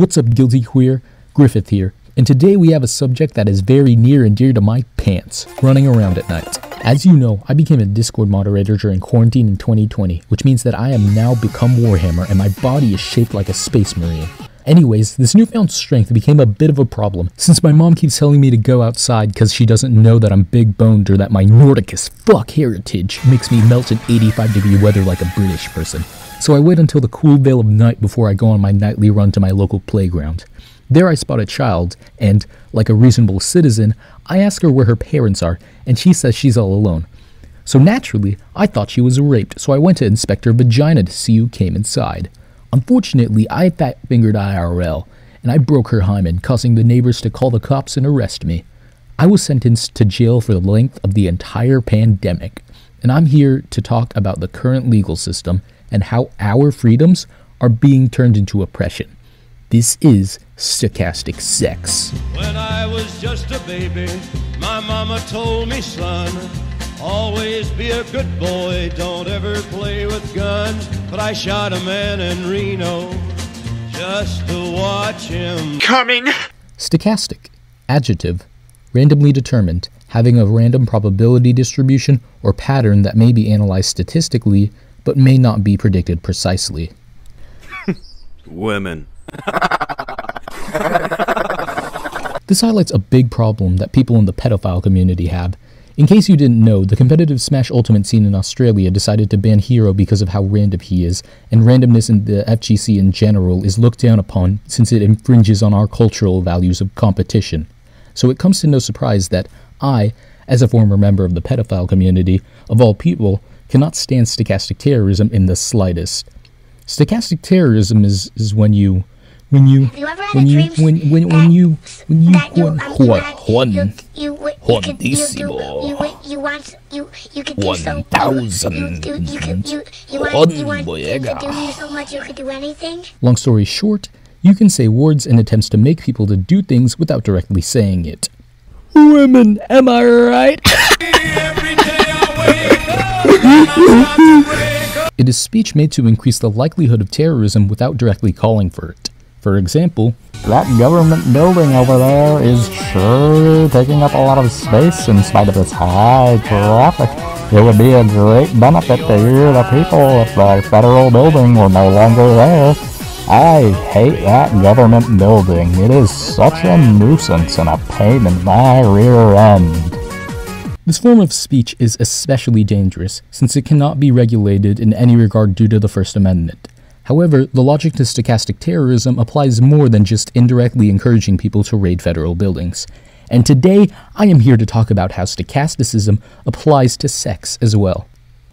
What's up, Guilty Queer? Griffith here, and today we have a subject that is very near and dear to my pants running around at night. As you know, I became a Discord moderator during quarantine in 2020, which means that I am now become Warhammer and my body is shaped like a space marine. Anyways, this newfound strength became a bit of a problem, since my mom keeps telling me to go outside because she doesn't know that I'm big boned or that my Nordic as fuck heritage makes me melt in 85 degree weather like a British person. So I wait until the cool veil of night before I go on my nightly run to my local playground. There I spot a child, and, like a reasonable citizen, I ask her where her parents are, and she says she's all alone. So naturally, I thought she was raped, so I went to inspect her vagina to see who came inside. Unfortunately, I fat fingered IRL, and I broke her hymen, causing the neighbors to call the cops and arrest me. I was sentenced to jail for the length of the entire pandemic, and I'm here to talk about the current legal system and how our freedoms are being turned into oppression. This is stochastic sex. When I was just a baby, my mama told me, son, always be a good boy, don't ever play with guns. But I shot a man in Reno just to watch him. Coming! Stochastic, adjective, randomly determined, having a random probability distribution or pattern that may be analyzed statistically but may not be predicted precisely. Women. This highlights a big problem that people in the pedophile community have. In case you didn't know, the competitive Smash Ultimate scene in Australia decided to ban Hero because of how random he is, and randomness in the FGC in general is looked down upon since it infringes on our cultural values of competition. So it comes to no surprise that I, as a former member of the pedophile community, of all people, cannot stand stochastic terrorism in the slightest. Stochastic terrorism is, is when you when you Have you ever had when a you when when when you when you Juan Juan that Juan um, you, you, you, you could, you, do, Juanísimo. you, you want you you could do so One thousand you, you, you could you, you want you want you could Juan do so much you could do anything Long story short, you can say words in attempts to make people to do things without directly saying it. Women, am I right? It is speech made to increase the likelihood of terrorism without directly calling for it. For example, That government building over there is sure taking up a lot of space in spite of its high traffic. It would be a great benefit to you, the people, if the federal building were no longer there. I hate that government building. It is such a nuisance and a pain in my rear end. This form of speech is especially dangerous since it cannot be regulated in any regard due to the First Amendment. However, the logic to stochastic terrorism applies more than just indirectly encouraging people to raid federal buildings. And today, I am here to talk about how stochasticism applies to sex as well.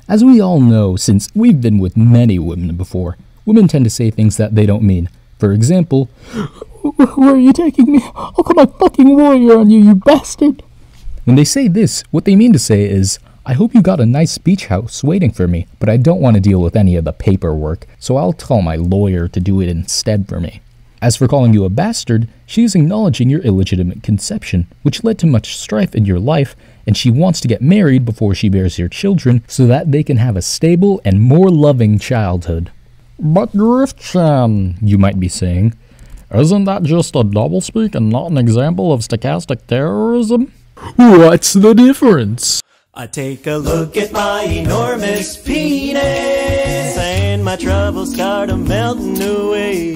As we all know, since we've been with many women before, women tend to say things that they don't mean. For example, Where are you taking me? I'll call my fucking warrior on you, you bastard! When they say this, what they mean to say is, I hope you got a nice beach house waiting for me, but I don't want to deal with any of the paperwork, so I'll tell my lawyer to do it instead for me. As for calling you a bastard, she is acknowledging your illegitimate conception, which led to much strife in your life, and she wants to get married before she bears your children so that they can have a stable and more loving childhood. But Griff-chan, you might be saying, isn't that just a doublespeak and not an example of stochastic terrorism? What's the difference? I take a look at my enormous penis and my troubles start a melting away.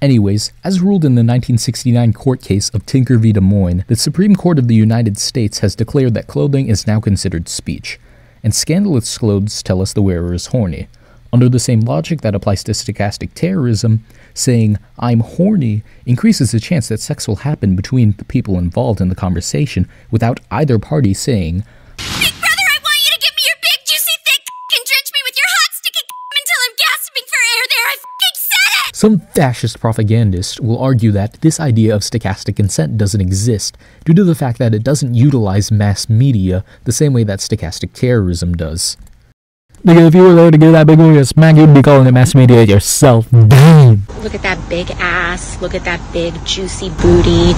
Anyways, as ruled in the 1969 court case of Tinker v. Des Moines, the Supreme Court of the United States has declared that clothing is now considered speech, and scandalous clothes tell us the wearer is horny. Under the same logic that applies to stochastic terrorism, saying, I'm horny, increases the chance that sex will happen between the people involved in the conversation without either party saying, Big brother, I want you to give me your big, juicy, thick and drench me with your hot, sticky until I'm gasping for air there. I said it! Some fascist propagandist will argue that this idea of stochastic consent doesn't exist due to the fact that it doesn't utilize mass media the same way that stochastic terrorism does. Nigga, if you were there to give that big boy a smack, you'd be calling it mass media yourself. Damn! Look at that big ass. Look at that big juicy booty.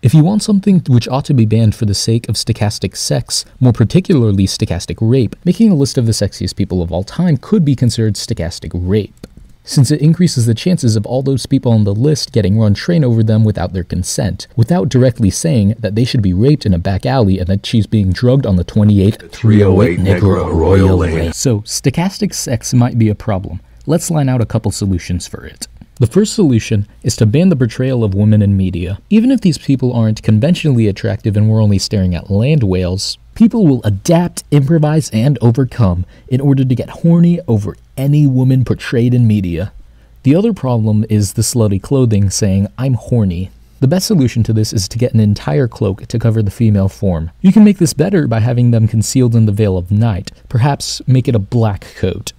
If you want something which ought to be banned for the sake of stochastic sex, more particularly stochastic rape, making a list of the sexiest people of all time could be considered stochastic rape. Since it increases the chances of all those people on the list getting run train over them without their consent, without directly saying that they should be raped in a back alley and that she's being drugged on the 28th 308 Negro Royal Lane. So, stochastic sex might be a problem. Let's line out a couple solutions for it. The first solution is to ban the portrayal of women in media. Even if these people aren't conventionally attractive and we're only staring at land whales, people will adapt, improvise, and overcome in order to get horny over any woman portrayed in media. The other problem is the slutty clothing saying, I'm horny. The best solution to this is to get an entire cloak to cover the female form. You can make this better by having them concealed in the veil of night, perhaps make it a black coat.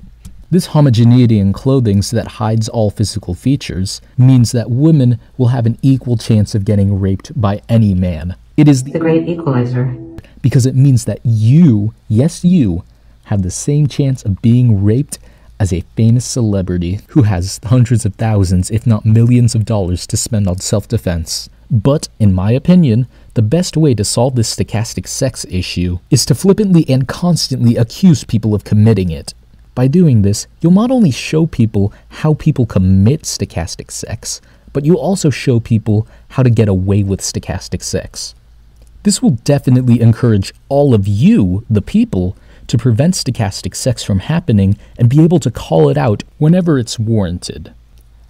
This homogeneity in clothing so that hides all physical features means that women will have an equal chance of getting raped by any man. It is The great equalizer. Because it means that you, yes, you, have the same chance of being raped as a famous celebrity who has hundreds of thousands, if not millions of dollars to spend on self defense. But, in my opinion, the best way to solve this stochastic sex issue is to flippantly and constantly accuse people of committing it. By doing this, you'll not only show people how people commit stochastic sex, but you'll also show people how to get away with stochastic sex. This will definitely encourage all of you, the people, to prevent stochastic sex from happening and be able to call it out whenever it's warranted.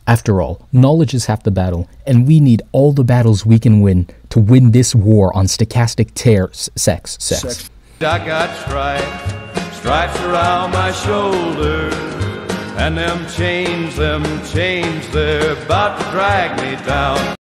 After all, knowledge is half the battle, and we need all the battles we can win to win this war on stochastic tear s- sex sex. I got stripes, stripes around my shoulders, and them chains, them chains, they're about to drag me down.